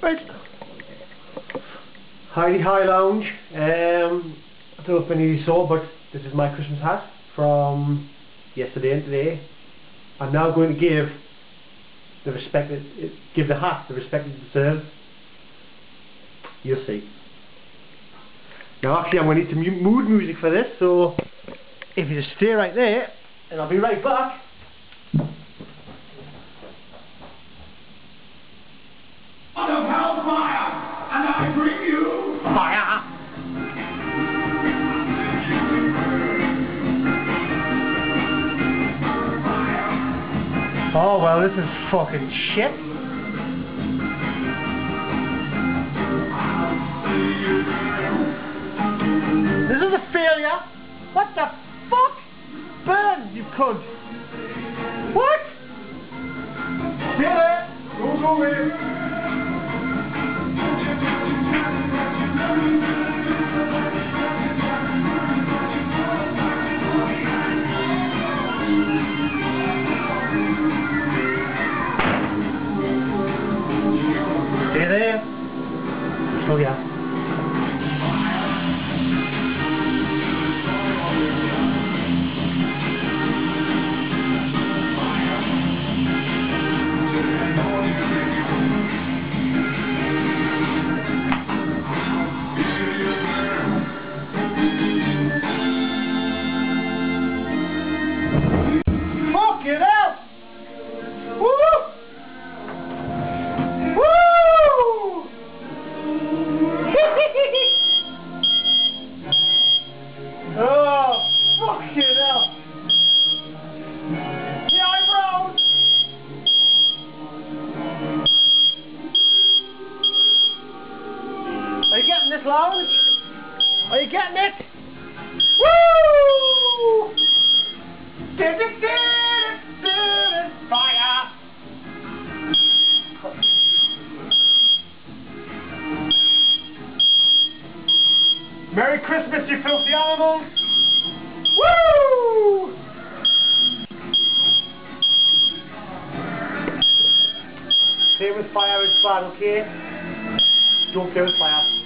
Right. Heidi High Lounge. Um, I don't know if any of you saw, but this is my Christmas hat from yesterday and today. I'm now going to give the respect it, it give the hat the respect it deserves. You'll see. Now actually I'm going to need some mood music for this, so if you just stay right there, and I'll be right back. Oh well, this is fucking shit. This is a failure. What the fuck? Burn, you cunt. What? Stay there. Don't go Oh yeah. Are you getting this lounge? Are you getting it? Woo! Fire! Merry Christmas, you filthy animals! Woo! Play with fire is bad, okay? Don't play with fire.